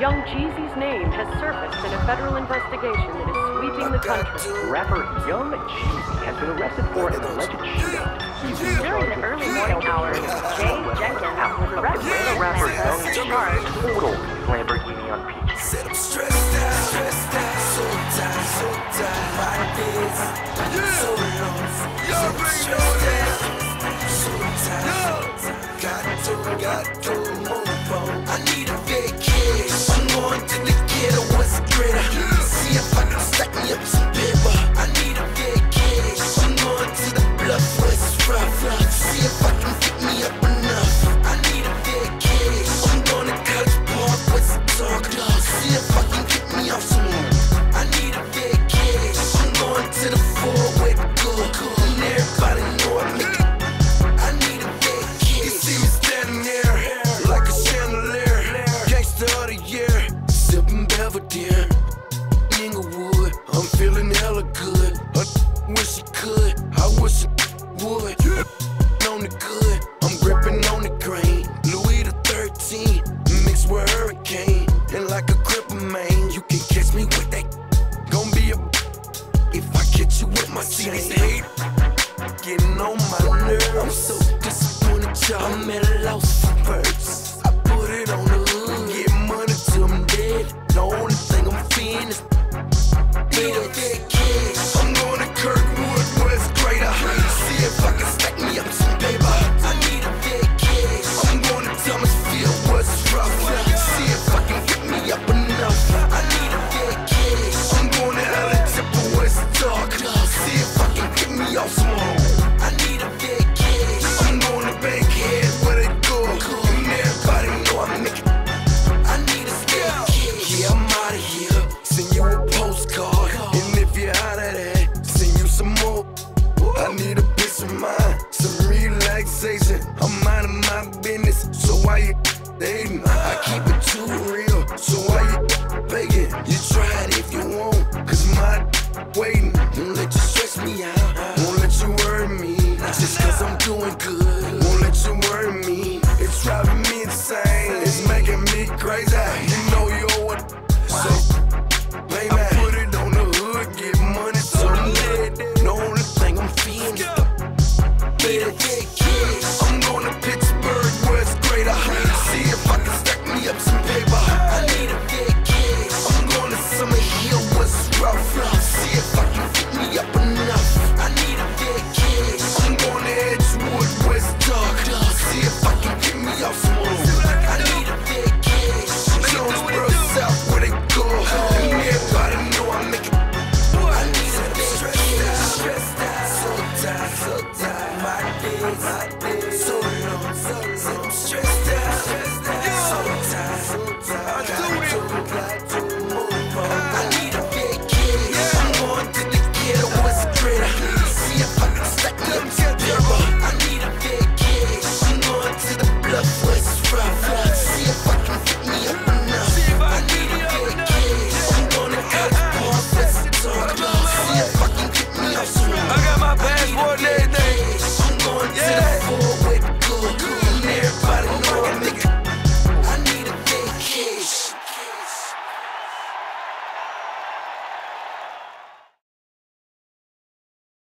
Young Jeezy's name has surfaced in a federal investigation that is sweeping the country. Rapper Young Jeezy has been arrested for an alleged shootout. He's During the early morning hours, Jay Jenkins was arrested Atlanta and rapper Young is Jeezy charged. totaled his Lamborghini on Peach. Said I'm stressed out, stressed out, so tired, so tired. My days, so long. Said I'm stressed out, so tired. Got to, got to like a cripple man, you can catch me with that. Gonna be a if I catch you with my hate getting on my nerves. I'm so send you a postcard. And if you're out of that, send you some more. I need a peace of mind, some relaxation. I'm minding my business, so why you dating? I keep it too real, so why you begging? You try it if you want, cause my waiting. Won't let you stress me out, won't let you worry me. Just cause I'm doing good, won't let you worry me. I'm going to Pittsburgh where it's greater. See if I can stack me up some